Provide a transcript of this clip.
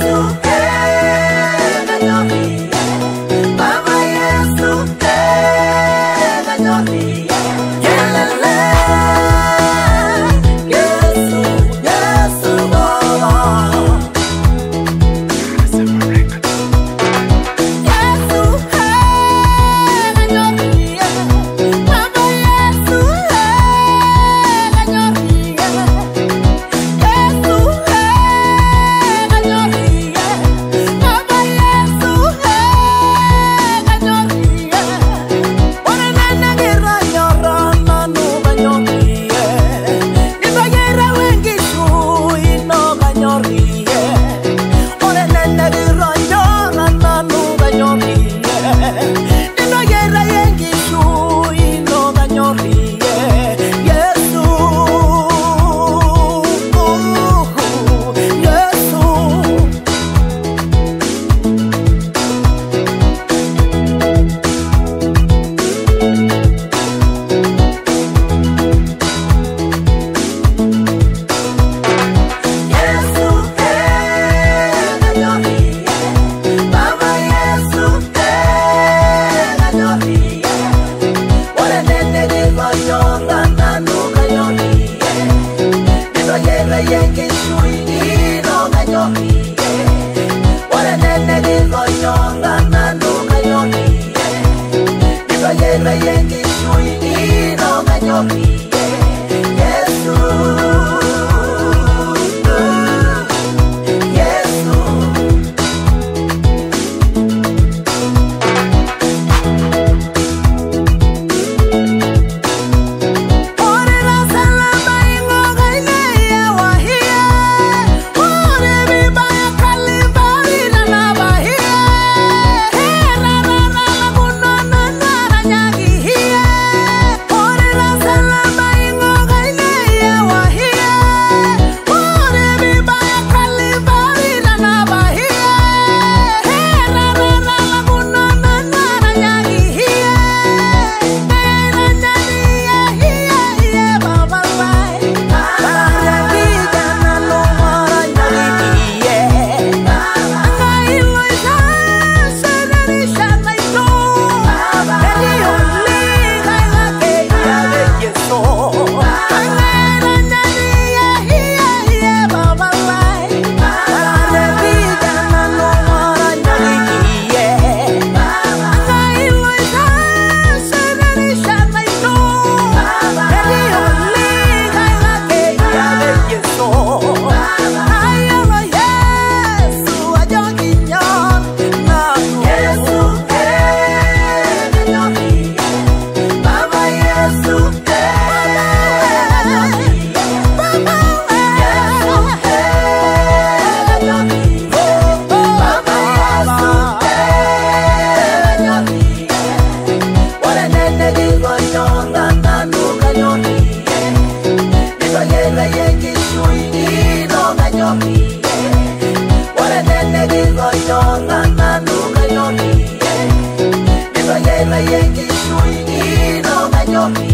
yenge Ela é que sonha e não me toque Yo